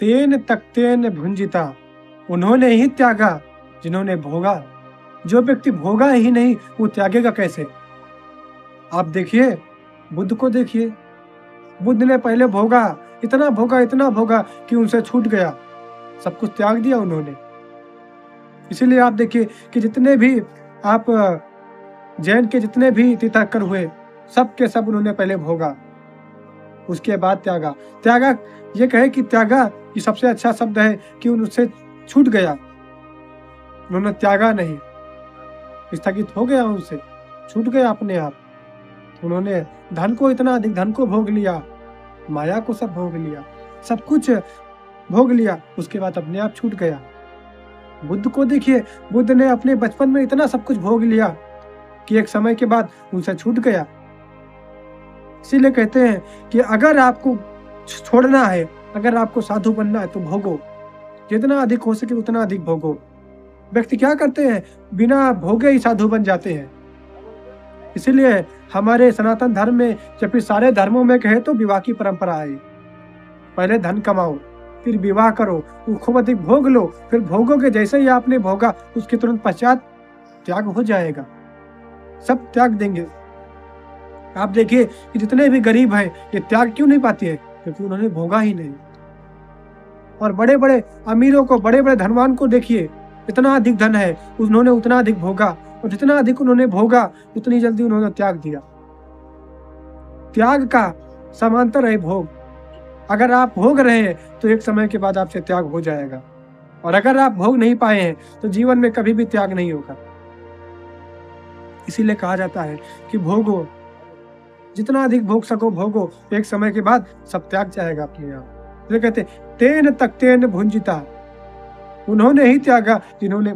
तेन तक्तेन भुंजिता, उन्होंने ही त्यागा जिन्होंने भोगा। जो व्यक्ति भोगा ही नहीं, वो त्यागेगा कैसे? आप देखिए, बुद्ध को देखिए। बुद्ध ने पहले भोगा, इतना भोगा इतना भोगा कि उनसे छूट गया। सब कुछ त्याग दिया उन्होंने। इसीलिए आप देखिए कि जितने भी आप, जैन के जितने भी तीर्थंकर हुए, सब के सब उन्होंने पहले भोगा, उसके बाद त्यागा। त्यागा ये कहे कि त्यागा ये सबसे अच्छा शब्द है कि उनसे छूट गया। उन्होंने त्यागा नहीं। स्थगित हो गया उनसे। छूट गया अपने आप। उन्होंने धन को इतना अधिक धन को भोग लिया। माया को सब भोग लिया। सब कुछ भोग लिया। उसके बाद अपने आप छूट गया। बुद्ध को देखिए, बुद्ध ने अपने बचपन में इतना सब कुछ भोग लिया कि एक समय के बाद उनसे छूट गया। इसीलिए कहते हैं कि अगर आपको छोड़ना है अगर आपको साधु बनना है तो भोगो। जितना अधिक हो सके उतना अधिक भोगो। व्यक्ति क्या करते हैं? बिना भोगे ही साधु बन जाते हैं। इसीलिए हमारे सनातन धर्म में फिर सारे धर्मों में कहे तो विवाह की परंपरा है। पहले धन कमाओ, फिर विवाह करो खूब अधिक भोग लो, फिर भोगोगे जैसे ही आपने भोगा, उसके तुरंत पश्चात त्याग हो जाएगा। सब त्याग देंगे। आप देखिए कि जितने भी गरीब हैं, ये त्याग क्यों नहीं पाती है? क्योंकि उन्होंने भोगा ही नहीं। और बड़े बड़े अमीरों को बड़े बड़े धनवान को देखिए, इतना अधिक धन है, उन्होंने उतना अधिक भोगा, और जितना अधिक उन्होंने भोगा, उतनी जल्दी उन्होंने त्याग दिया। त्याग का समांतर है भोग। अगर आप भोग रहे हैं तो एक समय के बाद आपसे त्याग हो जाएगा। और अगर आप भोग नहीं पाए हैं तो जीवन में कभी भी त्याग नहीं होगा। इसीलिए कहा जाता है कि भोगो जितना अधिक भोग सको भोगो, एक समय के बाद सब त्याग जाएगा अपने आप। कहते, तेन तक तेन भुंजिता। उन्होंने ही त्यागा जिन्होंने